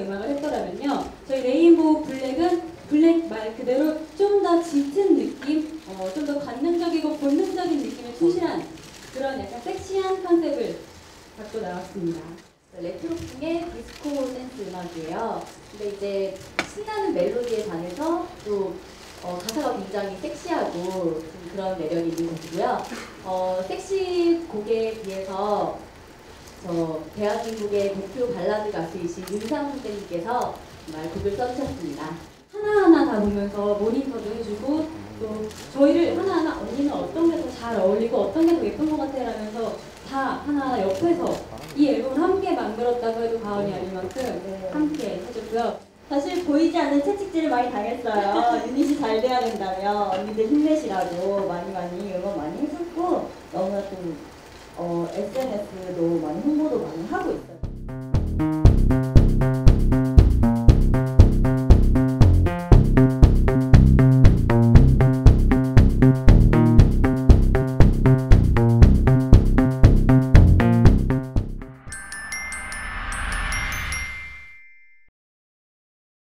다양하게 음악을 했더라면요. 저희 레인보우 블랙은 블랙 말 그대로 좀 더 짙은 느낌, 어, 좀 더 관능적이고 본능적인 느낌에 충실한 그런 약간 섹시한 컨셉을 갖고 나왔습니다. 레트로풍의 디스코 댄스 음악이에요. 근데 이제 신나는 멜로디에 반해서 또 어, 가사가 굉장히 섹시하고 그런 매력이 있는 곡이고요. 어, 섹시 곡에 비해서 저 대한민국의 대표 발라드 가수이신 윤상 선생님께서 정말 곡을 써주셨습니다. 하나하나 다 보면서 모니터도 해주고 또 저희를 하나하나 언니는 어떤 게 더 잘 어울리고 어떤 게 더 예쁜 것 같아 라면서 다 하나하나 옆에서 이 앨범을 함께 만들었다고 해도 과언이 아닐 만큼 네. 함께 해줬고요. 사실 보이지 않는 채찍질을 많이 당했어요. 유닛이 잘 돼야 된다며 언니들 힘내시라고 많이 많이 응원 많이 해줬고 너무나 좀 어, SNS도 많이